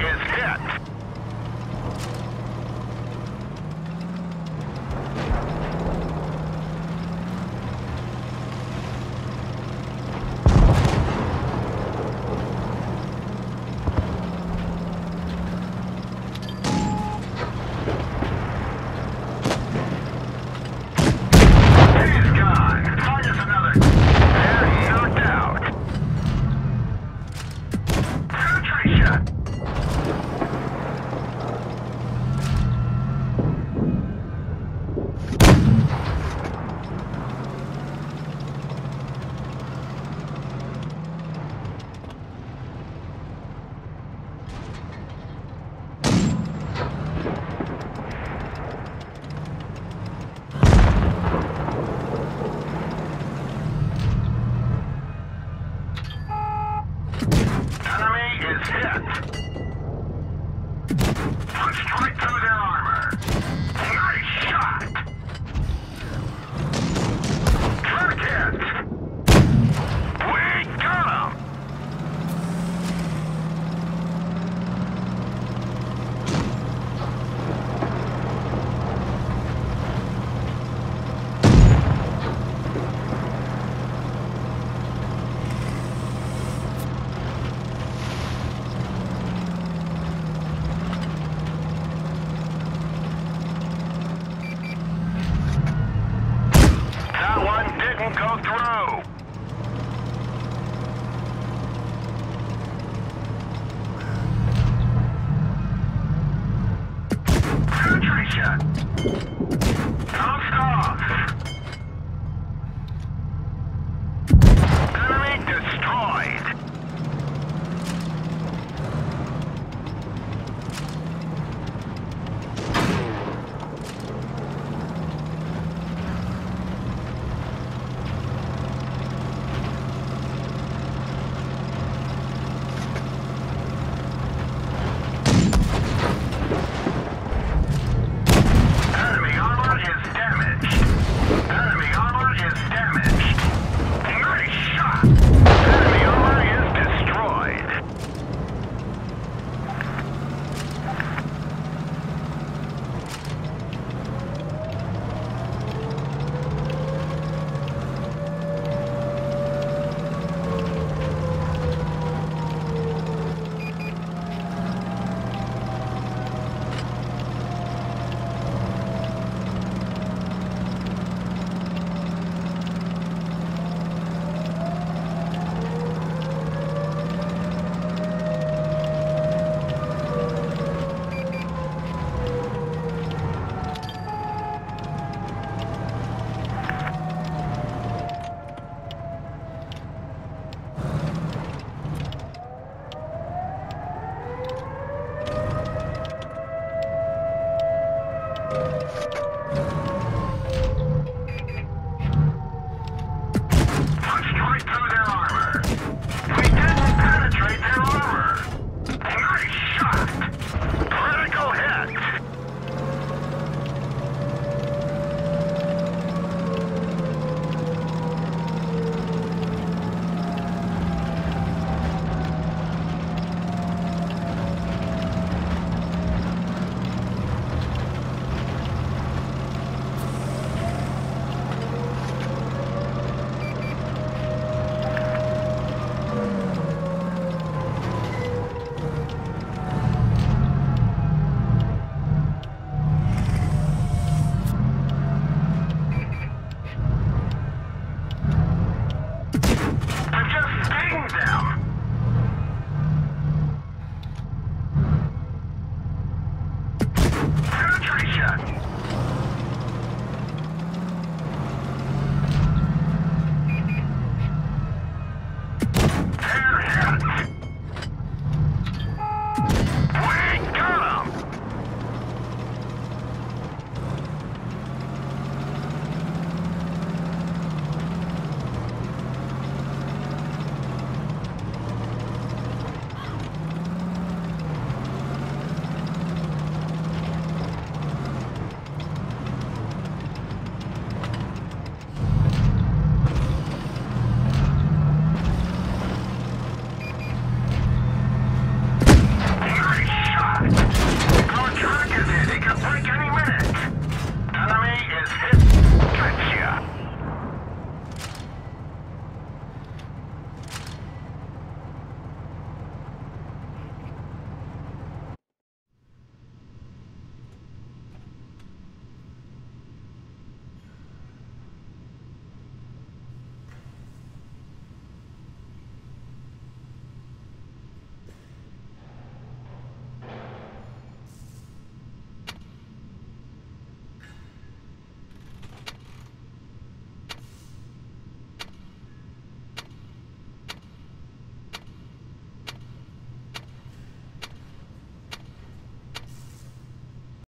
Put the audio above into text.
is set. Through.